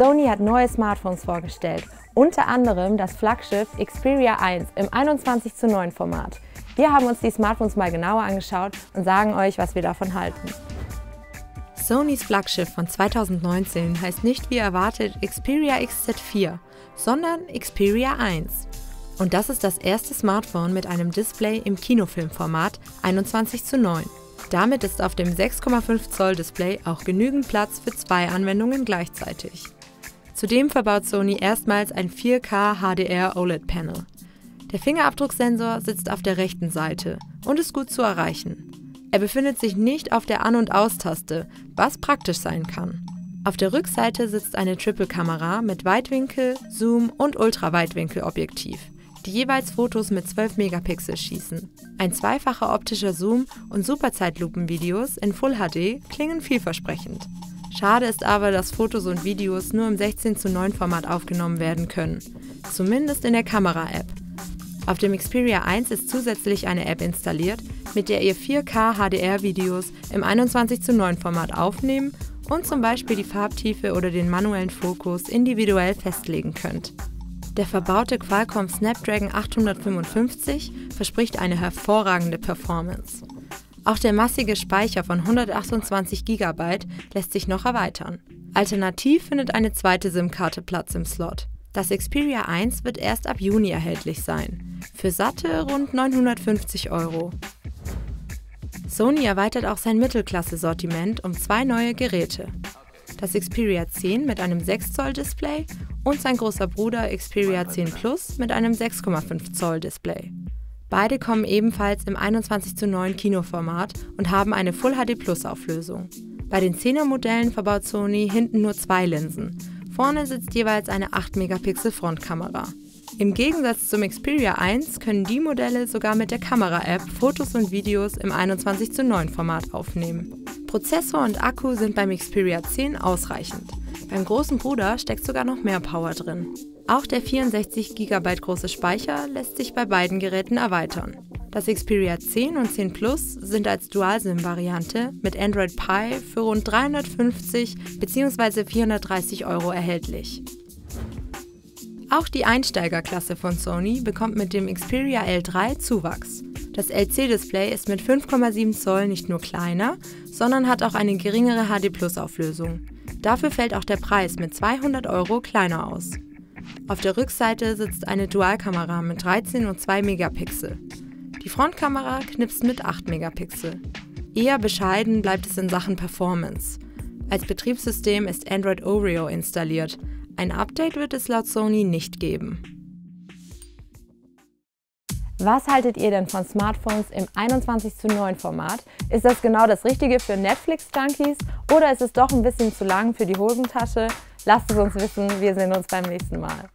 Sony hat neue Smartphones vorgestellt, unter anderem das Flaggschiff Xperia 1 im 21 zu 9 Format. Wir haben uns die Smartphones mal genauer angeschaut und sagen euch, was wir davon halten. Sonys Flaggschiff von 2019 heißt nicht wie erwartet Xperia XZ4, sondern Xperia 1. Und das ist das erste Smartphone mit einem Display im Kinofilmformat 21 zu 9. Damit ist auf dem 6,5 Zoll Display auch genügend Platz für zwei Anwendungen gleichzeitig. Zudem verbaut Sony erstmals ein 4K HDR OLED Panel. Der Fingerabdrucksensor sitzt auf der rechten Seite und ist gut zu erreichen. Er befindet sich nicht auf der An- und Aus-Taste, was praktisch sein kann. Auf der Rückseite sitzt eine Triple-Kamera mit Weitwinkel, Zoom und Ultraweitwinkel-Objektiv, die jeweils Fotos mit 12 Megapixel schießen. Ein zweifacher optischer Zoom und Superzeitlupenvideos in Full HD klingen vielversprechend. Schade ist aber, dass Fotos und Videos nur im 16 zu 9 Format aufgenommen werden können, zumindest in der Kamera-App. Auf dem Xperia 1 ist zusätzlich eine App installiert, mit der ihr 4K HDR-Videos im 21 zu 9 Format aufnehmen und zum Beispiel die Farbtiefe oder den manuellen Fokus individuell festlegen könnt. Der verbaute Qualcomm Snapdragon 855 verspricht eine hervorragende Performance. Auch der massige Speicher von 128 GB lässt sich noch erweitern. Alternativ findet eine zweite SIM-Karte Platz im Slot. Das Xperia 1 wird erst ab Juni erhältlich sein. Für satte rund 950 Euro. Sony erweitert auch sein Mittelklasse-Sortiment um zwei neue Geräte. Das Xperia 10 mit einem 6 Zoll Display und sein großer Bruder Xperia 10 Plus mit einem 6,5 Zoll Display. Beide kommen ebenfalls im 21 zu 9 Kinoformat und haben eine Full HD Plus Auflösung. Bei den 10er Modellen verbaut Sony hinten nur zwei Linsen. Vorne sitzt jeweils eine 8 Megapixel Frontkamera. Im Gegensatz zum Xperia 1 können die Modelle sogar mit der Kamera-App Fotos und Videos im 21 zu 9 Format aufnehmen. Prozessor und Akku sind beim Xperia 10 ausreichend. Beim großen Bruder steckt sogar noch mehr Power drin. Auch der 64 GB große Speicher lässt sich bei beiden Geräten erweitern. Das Xperia 10 und 10 Plus sind als Dual-SIM-Variante mit Android Pie für rund 350 bzw. 430 Euro erhältlich. Auch die Einsteigerklasse von Sony bekommt mit dem Xperia L3 Zuwachs. Das LC-Display ist mit 5,7 Zoll nicht nur kleiner, sondern hat auch eine geringere HD-Plus-Auflösung. Dafür fällt auch der Preis mit 200 Euro kleiner aus. Auf der Rückseite sitzt eine Dualkamera mit 13 und 2 Megapixel. Die Frontkamera knipst mit 8 Megapixel. Eher bescheiden bleibt es in Sachen Performance. Als Betriebssystem ist Android Oreo installiert. Ein Update wird es laut Sony nicht geben. Was haltet ihr denn von Smartphones im 21 zu 9 Format? Ist das genau das Richtige für Netflix-Junkies oder ist es doch ein bisschen zu lang für die Hosentasche? Lasst es uns wissen, wir sehen uns beim nächsten Mal.